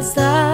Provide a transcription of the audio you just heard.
Who